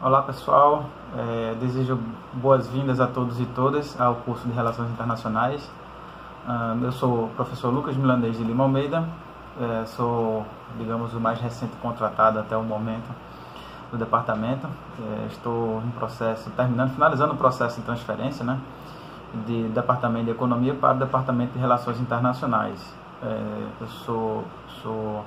Olá pessoal, é, desejo boas-vindas a todos e todas ao curso de Relações Internacionais. Uh, eu sou o professor Lucas Milandês de Lima Almeida, é, sou, digamos, o mais recente contratado até o momento do departamento. É, estou em processo, terminando, finalizando o processo de transferência, né, de departamento de Economia para o departamento de Relações Internacionais. É, eu sou, sou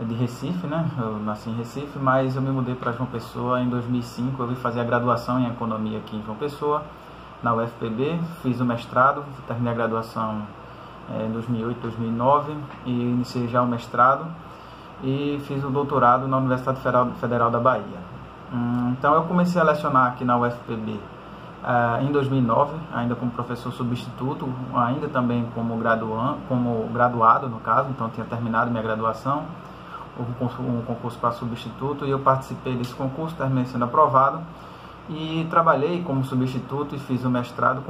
é de Recife, né? Eu nasci em Recife, mas eu me mudei para João Pessoa em 2005. Eu vim fazer a graduação em Economia aqui em João Pessoa, na UFPB. Fiz o mestrado, terminei a graduação é, em 2008, 2009 e iniciei já o mestrado e fiz o doutorado na Universidade Federal da Bahia. Hum, então eu comecei a lecionar aqui na UFPB é, em 2009, ainda como professor substituto, ainda também como, graduan, como graduado no caso, então tinha terminado minha graduação um concurso para substituto e eu participei desse concurso, terminei sendo aprovado e trabalhei como substituto e fiz o mestrado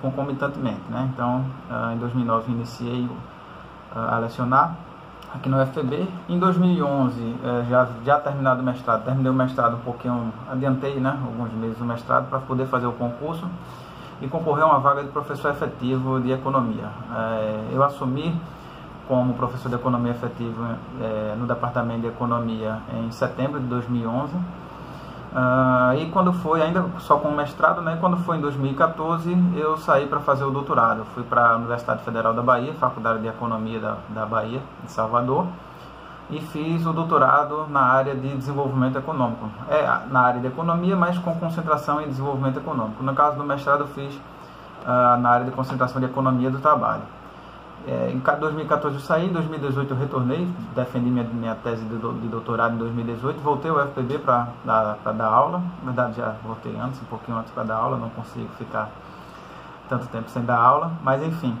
concomitantemente. Né? Então, ah, em 2009 iniciei ah, a lecionar aqui no UFPB. Em 2011, eh, já, já terminado o mestrado, terminei o mestrado um pouquinho, adiantei né, alguns meses o mestrado para poder fazer o concurso e concorrer a uma vaga de professor efetivo de economia. Eh, eu assumi como professor de economia efetiva é, no departamento de economia em setembro de 2011. Uh, ah, e quando foi, ainda só com mestrado, né, quando foi em 2014, eu saí para fazer o doutorado. Fui para a Universidade Federal da Bahia, Faculdade de Economia da, da Bahia, de Salvador, e fiz o doutorado na área de desenvolvimento econômico. É, na área de economia, mas com concentração em desenvolvimento econômico. No caso do mestrado, eu fiz uh, na área de concentração de economia do trabalho. É, em 2014 eu saí, em 2018 eu retornei, defendi minha, minha tese de, de doutorado em 2018, voltei ao FPB para dar, dar aula, na verdade já voltei antes, um pouquinho antes para dar aula, não consigo ficar tanto tempo sem dar aula, mas enfim.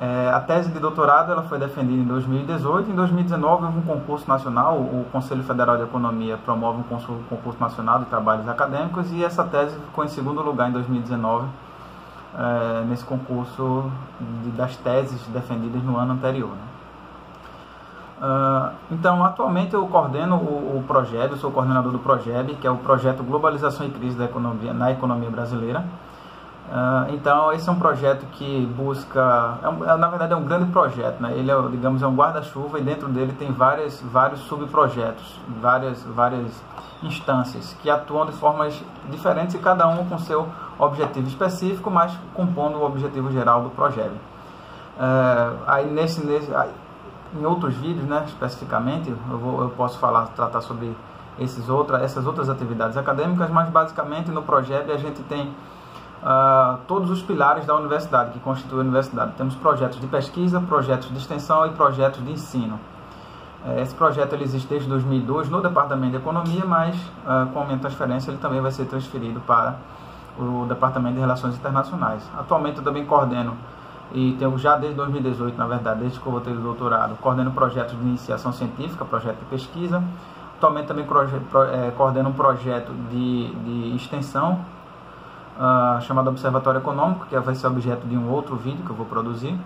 É, a tese de doutorado ela foi defendida em 2018, em 2019 houve um concurso nacional, o Conselho Federal de Economia promove um concurso nacional de trabalhos acadêmicos e essa tese ficou em segundo lugar em 2019 é, nesse concurso de, das teses defendidas no ano anterior. Né? Uh, então, atualmente eu coordeno o, o projeto, sou coordenador do projeto, que é o projeto Globalização e Crise da Economia, na Economia Brasileira. Uh, então, esse é um projeto que busca, é um, é, na verdade é um grande projeto, né? ele é, digamos, é um guarda-chuva e dentro dele tem várias, vários subprojetos, várias, várias instâncias que atuam de formas diferentes e cada um com seu objetivo específico, mas compondo o objetivo geral do projeto. É, aí nesse, nesse em outros vídeos, né, especificamente, eu, vou, eu posso falar, tratar sobre esses outra, essas outras atividades acadêmicas, mas basicamente no projeto a gente tem uh, todos os pilares da universidade, que constituem a universidade. Temos projetos de pesquisa, projetos de extensão e projetos de ensino. É, esse projeto ele existe desde 2002 no Departamento de Economia, mas uh, com a minha transferência ele também vai ser transferido para o Departamento de Relações Internacionais. Atualmente eu também coordeno, e tenho já desde 2018, na verdade, desde que eu voltei do doutorado, coordeno projetos de iniciação científica, projeto de pesquisa. Atualmente também é, coordeno um projeto de, de extensão chamado Observatório Econômico, que vai ser objeto de um outro vídeo que eu vou produzir.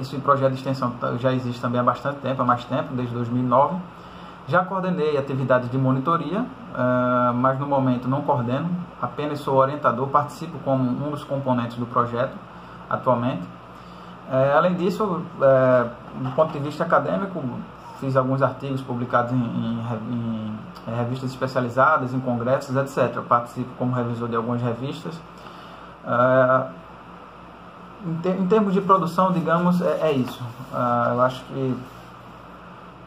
Esse projeto de extensão já existe também há bastante tempo, há mais tempo, desde 2009. Já coordenei atividades de monitoria, uh, mas no momento não coordeno, apenas sou orientador, participo como um dos componentes do projeto atualmente. Uh, além disso, uh, do ponto de vista acadêmico, fiz alguns artigos publicados em, em, em revistas especializadas, em congressos, etc. participo como revisor de algumas revistas. Em, ter, em, termos de produção, digamos, é, é isso. eu acho que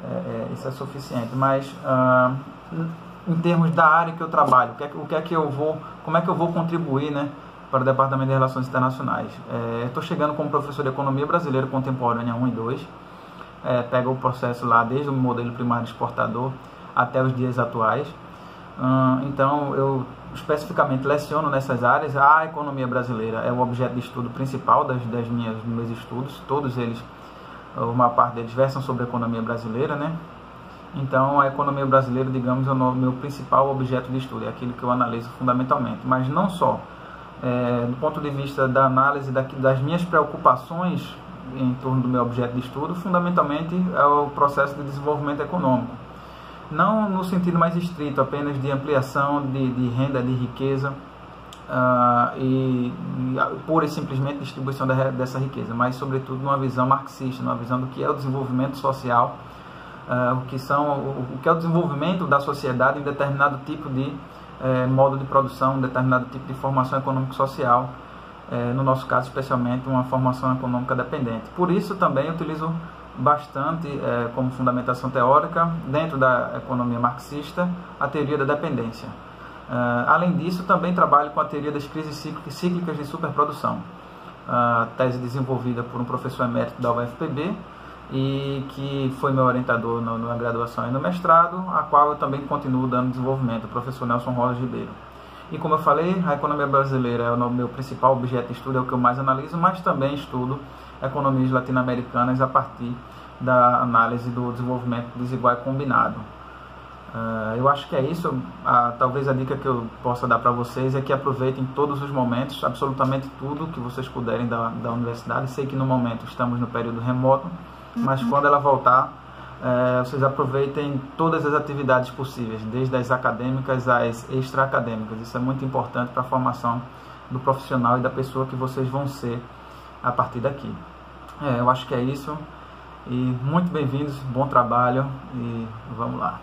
é, é, isso é suficiente. Mas ah, em termos da área que eu trabalho, o que, é, o que é que eu vou, como é que eu vou contribuir, né, para o Departamento de Relações Internacionais? Estou chegando como professor de Economia Brasileira Contemporânea 1 e 2. É, pega o processo lá desde o modelo primário exportador até os dias atuais. Então, eu especificamente leciono nessas áreas. A economia brasileira é o objeto de estudo principal das, das minhas, dos meus estudos, todos eles uma parte deles versam sobre a economia brasileira, né? Então, a economia brasileira, digamos, é o meu principal objeto de estudo, é aquilo que eu analiso fundamentalmente. Mas não só, é, do ponto de vista da análise das minhas preocupações em torno do meu objeto de estudo, fundamentalmente é o processo de desenvolvimento econômico. Não no sentido mais estrito, apenas de ampliação de, de renda, de riqueza, uh, e, pura e simplesmente distribuição dessa riqueza, mas sobretudo numa visão marxista, numa visão do que é o desenvolvimento social, uh, o que são o, o, que é o desenvolvimento da sociedade em determinado tipo de uh, modo de produção, um determinado tipo de formação econômico-social, eh, no nosso caso especialmente uma formação econômica dependente. Por isso também utilizo bastante eh, como fundamentação teórica dentro da economia marxista a teoria da dependência. Uh, além disso, também trabalho com a teoria das crises cíclicas de superprodução, tese desenvolvida por um professor emérito da UFPB e que foi meu orientador no, na graduação e no mestrado, a qual eu também continuo dando desenvolvimento, o professor Nelson Rosa Ribeiro. E como eu falei, a economia brasileira é o meu principal objeto de estudo, é o que eu mais analiso, mas também estudo economias latino-americanas a partir da análise do desenvolvimento desigual e combinado. Uh, eu acho que é isso. Uh, talvez a dica que eu possa dar para vocês é que aproveitem todos os momentos, absolutamente tudo que vocês puderem da, da universidade. Sei que no momento estamos no período remoto, mas uhum. quando ela voltar, uh, vocês aproveitem todas as atividades possíveis, desde as acadêmicas às extra-acadêmicas. Isso é muito importante para a formação do profissional e da pessoa que vocês vão ser a partir daqui. É, eu acho que é isso. E muito bem-vindos, bom trabalho e vamos lá.